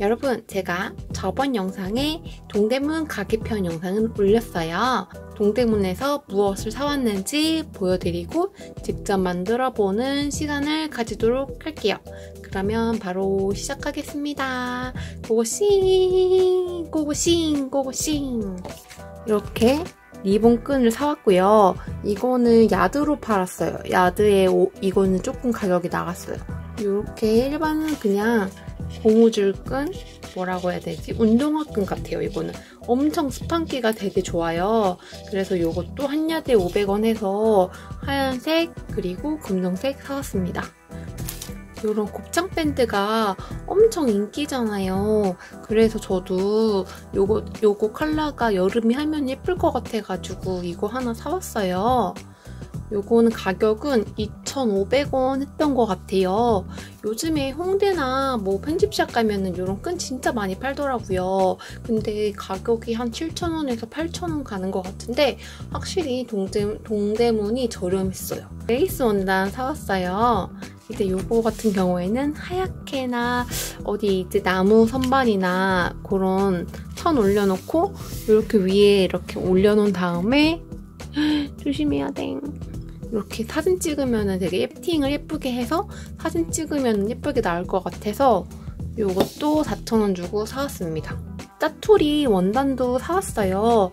여러분, 제가 저번 영상에 동대문 가기편 영상을 올렸어요. 동대문에서 무엇을 사왔는지 보여드리고 직접 만들어보는 시간을 가지도록 할게요. 그러면 바로 시작하겠습니다. 고고싱, 고고싱, 고고싱. 이렇게 리본 끈을 사왔고요. 이거는 야드로 팔았어요. 야드에 오, 이거는 조금 가격이 나갔어요. 이렇게 일반은 그냥 고무줄 끈? 뭐라고 해야 되지? 운동화 끈 같아요, 이거는. 엄청 스판기가 되게 좋아요. 그래서 이것도 한 야드에 500원 해서 하얀색 그리고 금정색 사왔습니다. 이런 곱창 밴드가 엄청 인기잖아요. 그래서 저도 요거, 요거 컬러가 여름에 하면 예쁠 것 같아가지고 이거 하나 사왔어요. 요거는 가격은 2,500원 했던 것 같아요. 요즘에 홍대나 뭐 편집샵 가면은 이런 끈 진짜 많이 팔더라고요. 근데 가격이 한 7,000원에서 8,000원 가는 것 같은데 확실히 동대, 동대문이 저렴했어요. 레이스 원단 사왔어요. 이제 요거 같은 경우에는 하얗게나 어디 이제 나무 선반이나 그런 선 올려놓고 이렇게 위에 이렇게 올려놓은 다음에 조심해야 돼. 이렇게 사진 찍으면 되게 예팅을 예쁘게 해서 사진 찍으면 예쁘게 나올 것 같아서 이것도 4,000원 주고 사왔습니다. 짜투리 원단도 사왔어요.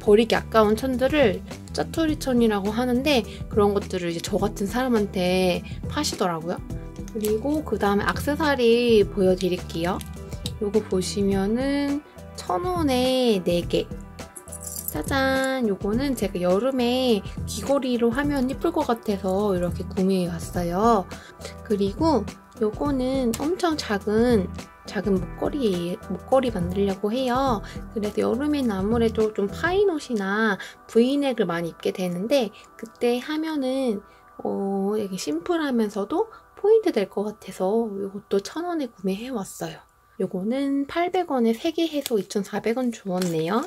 버리기 아까운 천들을 짜투리 천이라고 하는데 그런 것들을 이제 저 같은 사람한테 파시더라고요. 그리고 그 다음에 악세사리 보여드릴게요. 이거 보시면은 천원에 4개 짜잔! 요거는 제가 여름에 귀걸이로 하면 예쁠 것 같아서 이렇게 구매해 왔어요. 그리고 요거는 엄청 작은 작은 목걸이, 목걸이 만들려고 해요. 그래서 여름에는 아무래도 좀 파인 옷이나 브이넥을 많이 입게 되는데 그때 하면은 어, 이게 심플하면서도 포인트 될 것 같아서 이것도 천원에 구매해 왔어요. 요거는 800원에 3개 해서 2,400원 주었네요.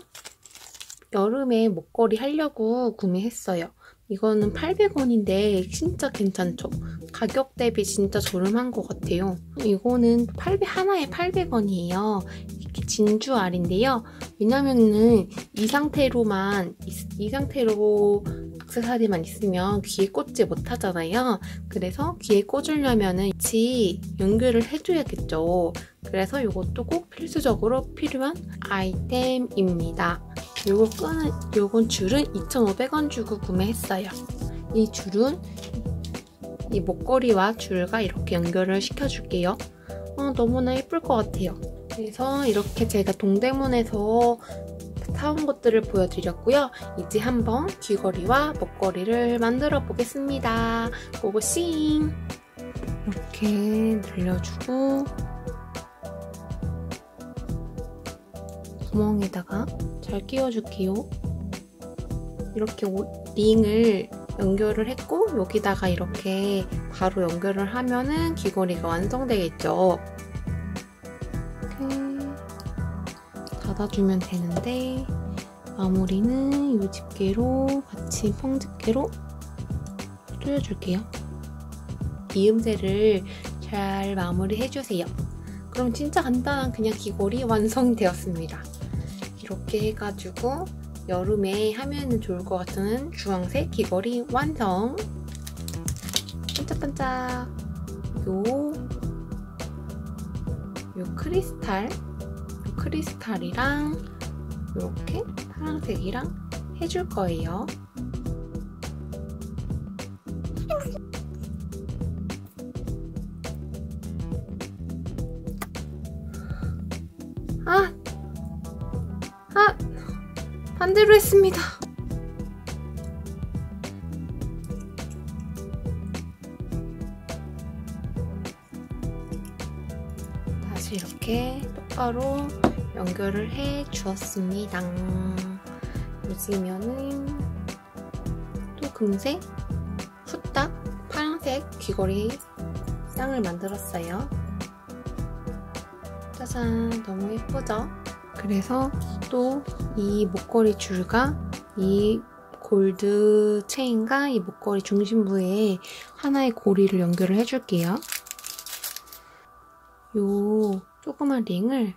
여름에 목걸이 하려고 구매했어요. 이거는 800원인데 진짜 괜찮죠? 가격 대비 진짜 저렴한 것 같아요. 이거는 800, 하나에 800원이에요. 이렇게 진주 알인데요. 왜냐면은 이 상태로만, 이, 이 상태로 악세사리만 있으면 귀에 꽂지 못하잖아요. 그래서 귀에 꽂으려면은 같이 연결을 해줘야겠죠. 그래서 이것도 꼭 필수적으로 필요한 아이템입니다. 요거 끈은, 요건 줄은 2,500원 주고 구매했어요. 이 줄은 이 목걸이와 줄과 이렇게 연결을 시켜줄게요. 어, 너무나 예쁠 것 같아요. 그래서 이렇게 제가 동대문에서 사온 것들을 보여드렸고요. 이제 한번 귀걸이와 목걸이를 만들어 보겠습니다. 고고싱! 이렇게 늘려주고 구멍에다가 잘 끼워줄게요. 이렇게 링을 연결을 했고 여기다가 이렇게 바로 연결을 하면은 귀걸이가 완성되겠죠. 이렇게 닫아주면 되는데 마무리는 이 집게로 같이 펑 집게로 조여줄게요. 이음새를 잘 마무리해주세요. 그럼 진짜 간단한 그냥 귀걸이 완성되었습니다. 이렇게 해가지고 여름에 하면 좋을 것 같은 주황색 귀걸이 완성! 반짝반짝! 요, 요 크리스탈, 요 크리스탈이랑 이렇게 파란색이랑 해줄 거예요. 반대로 했습니다. 다시 이렇게 똑바로 연결을 해 주었습니다. 보시면은 또 금색, 후딱, 파란색 귀걸이 쌍을 만들었어요. 짜잔, 너무 예쁘죠? 그래서 또 이 목걸이 줄과 이 골드 체인과 이 목걸이 중심부에 하나의 고리를 연결을 해줄게요. 요 조그만 링을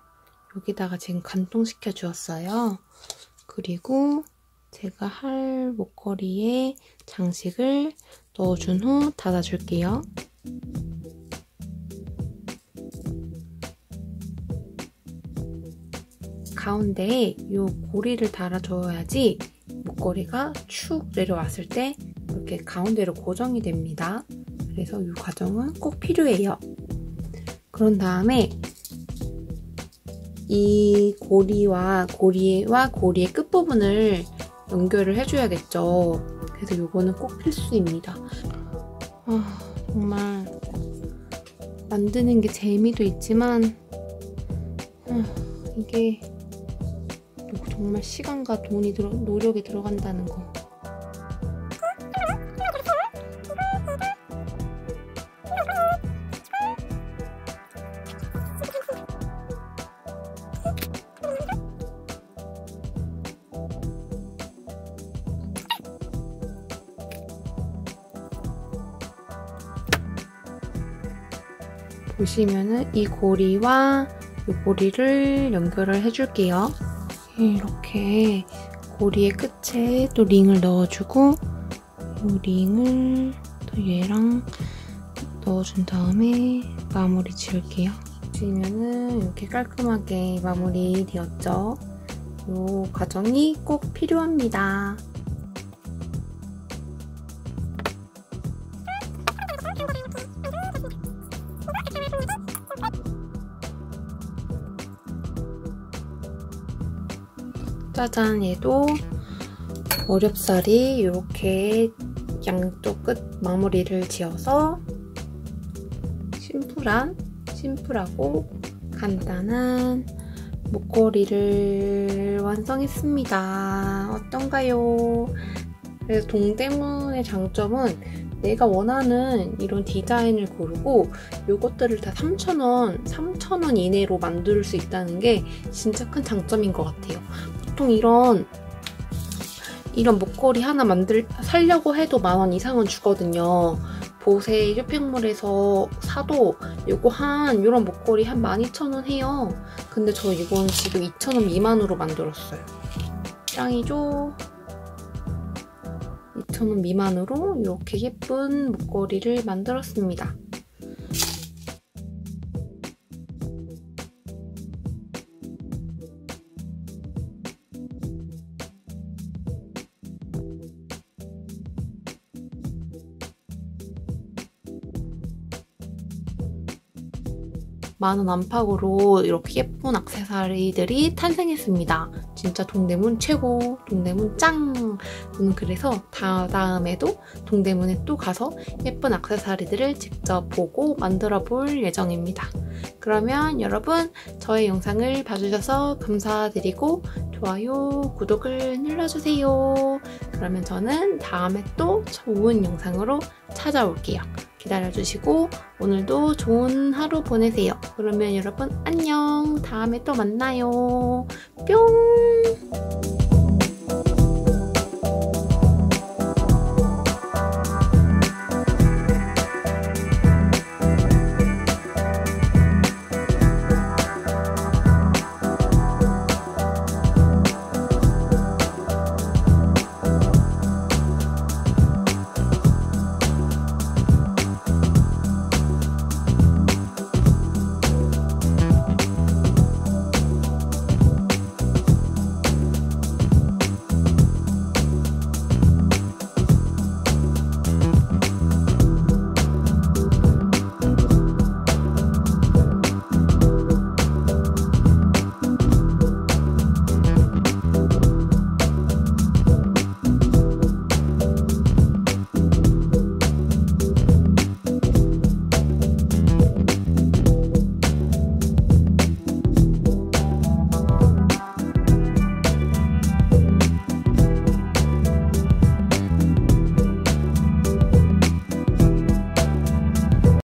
여기다가 지금 간통시켜 주었어요. 그리고 제가 할 목걸이에 장식을 넣어준 후 닫아줄게요. 가운데에 이 고리를 달아줘야지 목걸이가 축 내려왔을 때 이렇게 가운데로 고정이 됩니다. 그래서 이 과정은 꼭 필요해요. 그런 다음에 이 고리와 고리와 고리의 끝부분을 연결을 해줘야겠죠. 그래서 이거는 꼭 필수입니다. 아, 정말 만드는 게 재미도 있지만 아, 이게 정말 시간과 돈이 들어, 노력이 들어간다는 거. 보시면은 이 고리와 이 고리를 연결을 해줄게요. 이렇게 고리의 끝에 또 링을 넣어주고 이 링을 또 얘랑 넣어준 다음에 마무리 지을게요. 보시면은 이렇게 깔끔하게 마무리 되었죠. 이 과정이 꼭 필요합니다. 짜잔 얘도 어렵사리 이렇게 양쪽 끝 마무리를 지어서 심플한 심플하고 간단한 목걸이를 완성했습니다. 어떤가요? 그래서 동대문의 장점은 내가 원하는 이런 디자인을 고르고 이것들을 다 3,000원, 3,000원 이내로 만들 수 있다는 게 진짜 큰 장점인 것 같아요. 보통 이런 이런 목걸이 하나 만들 살려고 해도 만 원 이상은 주거든요. 보세 쇼핑몰에서 사도 이거 한 이런 목걸이 한 12,000원 해요. 근데 저 이건 지금 2,000원 미만으로 만들었어요. 짱이죠? 2,000원 미만으로 이렇게 예쁜 목걸이를 만들었습니다. 만원 안팎으로 이렇게 예쁜 악세사리들이 탄생했습니다. 진짜 동대문 최고, 동대문 짱! 저는 그래서 다, 다음에도 동대문에 또 가서 예쁜 악세사리들을 직접 보고 만들어 볼 예정입니다. 그러면 여러분 저의 영상을 봐주셔서 감사드리고 좋아요, 구독을 눌러주세요. 그러면 저는 다음에 또 좋은 영상으로 찾아올게요. 기다려주시고 오늘도 좋은 하루 보내세요. 그러면 여러분 안녕. 다음에 또 만나요. 뿅!